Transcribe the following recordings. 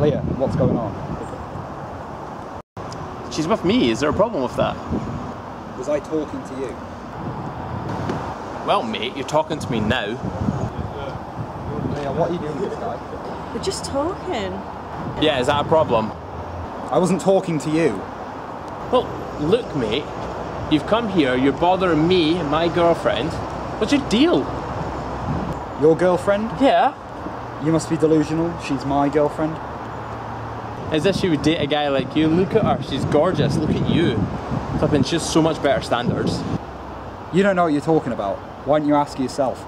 Leah, what's going on? She's with me. Is there a problem with that? Was I talking to you? Well, mate, you're talking to me now. Leah, what are you doing with this guy? We're just talking. Yeah, is that a problem? I wasn't talking to you. Well, look, mate. You've come here, you're bothering me and my girlfriend. What's your deal? Your girlfriend? Yeah. You must be delusional. She's my girlfriend. As if she would date a guy like you. Look at her, she's gorgeous. Look at you. Flipping, she's so much better standards. You don't know what you're talking about. Why don't you ask her yourself?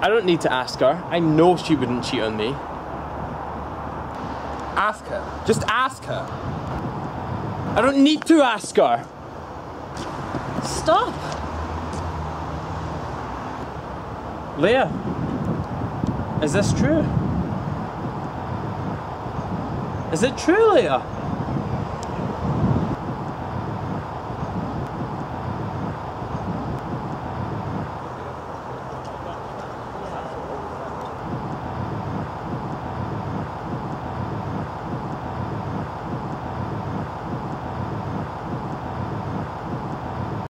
I don't need to ask her. I know she wouldn't cheat on me. Ask her. Just ask her. I don't need to ask her. Stop. Leah, is this true? Is it true, Leah?